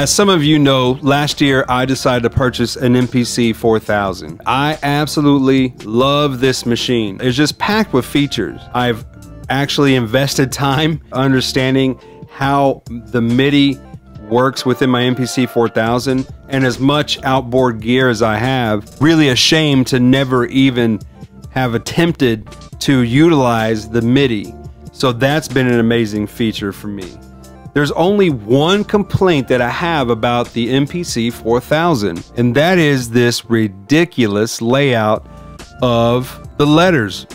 As some of you know, last year I decided to purchase an MPC 4000. I absolutely love this machine. It's just packed with features. I've actually invested time understanding how the MIDI works within my MPC 4000 and as much outboard gear as I have, really ashamed to never even have attempted to utilize the MIDI. So that's been an amazing feature for me. There's only one complaint that I have about the MPC 4000, and that is this ridiculous layout of the letters.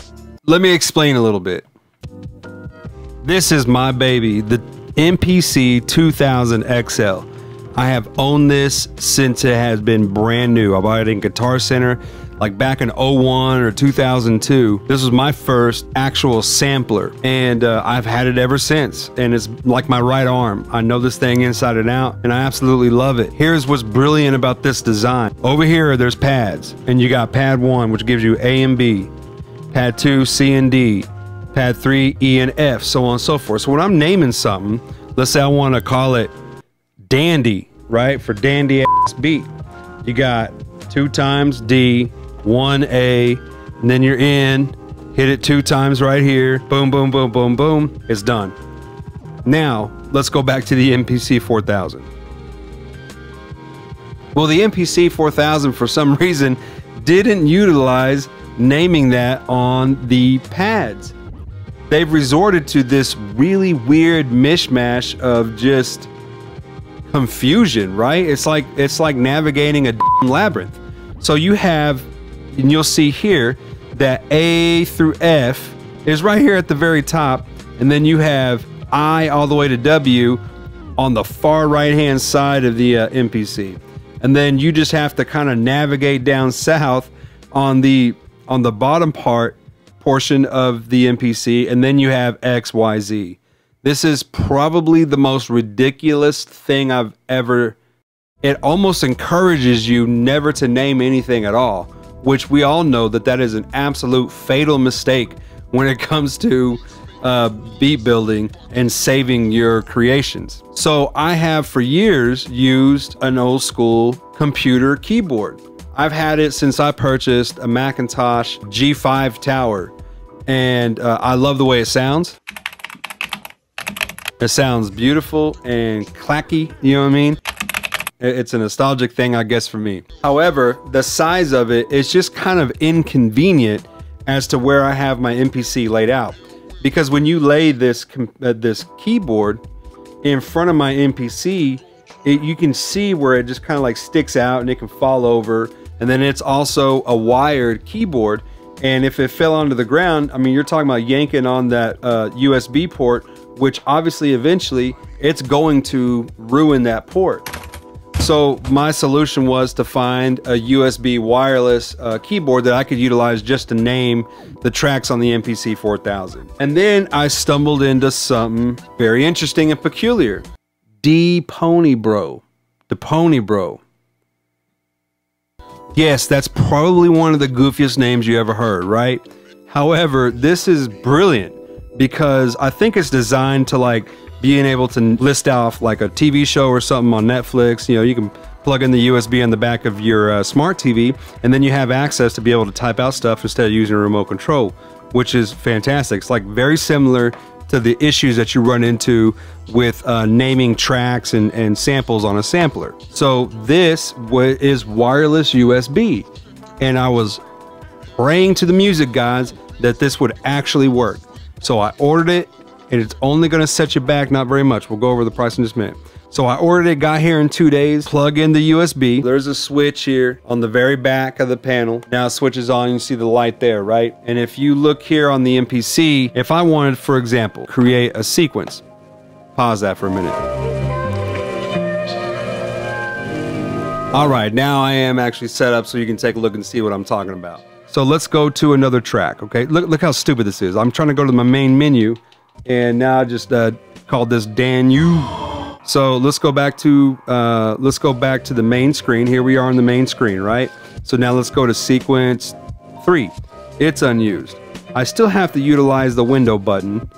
Let me explain a little bit. This is my baby, the MPC 2000 XL. I have owned this since it has been brand new. I bought it in Guitar Center like back in 01 or 2002. This was my first actual sampler and uh, I've had it ever since and it's like my right arm. I know this thing inside and out and I absolutely love it. Here's what's brilliant about this design. Over here there's pads and you got pad 1 which gives you A and B, pad 2 C and D, pad 3 E and F, so on and so forth. So when I'm naming something, let's say I want to call it Dandy, right? For Dandy ass beat. You got two times D, one A, and then you're in, hit it two times right here, boom, boom, boom, boom, boom, it's done. Now, let's go back to the MPC 4000. Well, the MPC 4000, for some reason, didn't utilize naming that on the pads. They've resorted to this really weird mishmash of just confusion, right? It's like it's like navigating a labyrinth. So you have and you'll see here that A through F is right here at the very top, and then you have I all the way to W on the far right hand side of the uh, MPC, and then you just have to kind of navigate down south on the on the bottom part portion of the MPC, and then you have X Y Z. This is probably the most ridiculous thing I've ever. It almost encourages you never to name anything at all which we all know that that is an absolute fatal mistake when it comes to uh, beat building and saving your creations. So I have for years used an old school computer keyboard. I've had it since I purchased a Macintosh G5 Tower, and uh, I love the way it sounds. It sounds beautiful and clacky, you know what I mean? It's a nostalgic thing, I guess, for me. However, the size of it is just kind of inconvenient as to where I have my MPC laid out. Because when you lay this uh, this keyboard in front of my MPC, it, you can see where it just kind of like sticks out and it can fall over. And then it's also a wired keyboard. And if it fell onto the ground, I mean, you're talking about yanking on that uh, USB port, which obviously eventually it's going to ruin that port. So my solution was to find a USB wireless uh, keyboard that I could utilize just to name the tracks on the MPC 4000. And then I stumbled into something very interesting and peculiar. D Pony Bro. The Pony Bro. Yes, that's probably one of the goofiest names you ever heard, right? However, this is brilliant because I think it's designed to like being able to list off like a TV show or something on Netflix. You know, you can plug in the USB in the back of your uh, smart TV, and then you have access to be able to type out stuff instead of using a remote control, which is fantastic. It's like very similar to the issues that you run into with uh, naming tracks and, and samples on a sampler. So this is wireless USB, and I was praying to the music gods that this would actually work. So I ordered it and it's only to set you back not very much. We'll go over the price in just a minute. So I ordered it, got here in two days, plug in the USB. There's a switch here on the very back of the panel. Now it switches on, you see the light there, right? And if you look here on the MPC, if I wanted, for example, create a sequence, pause that for a minute. All right, now I am actually set up so you can take a look and see what I'm talking about. So let's go to another track, okay? Look, look how stupid this is. I'm trying to go to my main menu and now I just uh, called this Dan U. So let's go back to uh, let's go back to the main screen. Here we are on the main screen, right? So now let's go to sequence three. It's unused. I still have to utilize the window button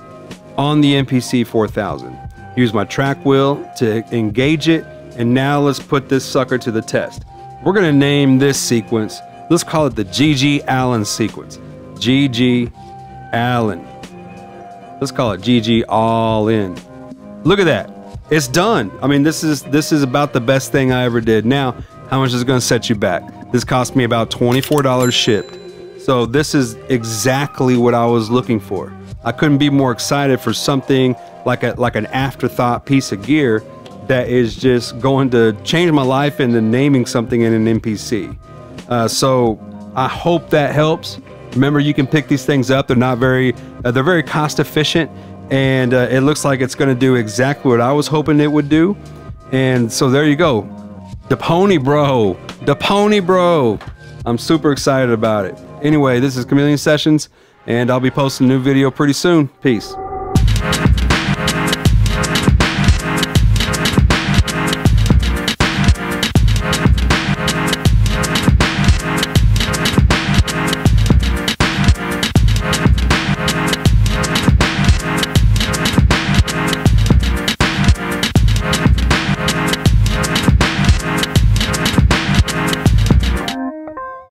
on the MPC 4000. Use my track wheel to engage it And now let's put this sucker to the test. We're gonna name this sequence, let's call it the GG Allen sequence. GG Allen. Let's call it GG All In. Look at that. It's done. I mean, this is this is about the best thing I ever did. Now, how much is it going to set you back? This cost me about $24 shipped. So this is exactly what I was looking for. I couldn't be more excited for something like a like an afterthought piece of gear that is just going to change my life into naming something in an MPC. Uh, so I hope that helps. Remember, you can pick these things up. They're not very, uh, they're very cost efficient, and uh, it looks like it's going to do exactly what I was hoping it would do. And so there you go, the Pony Bro, the Pony Bro. I'm super excited about it. Anyway, this is Chameleon Sessions, and I'll be posting a new video pretty soon. Peace.